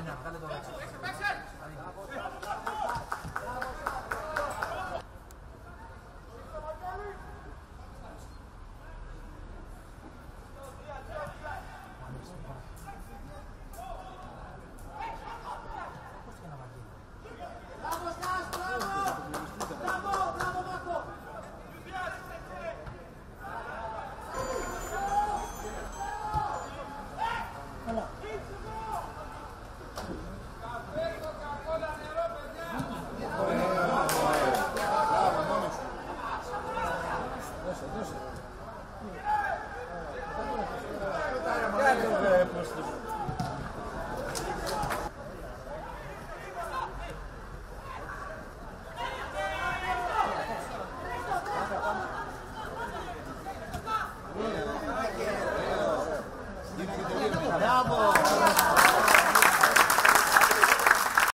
干什么？干什么？gosto do mundo. Bravo!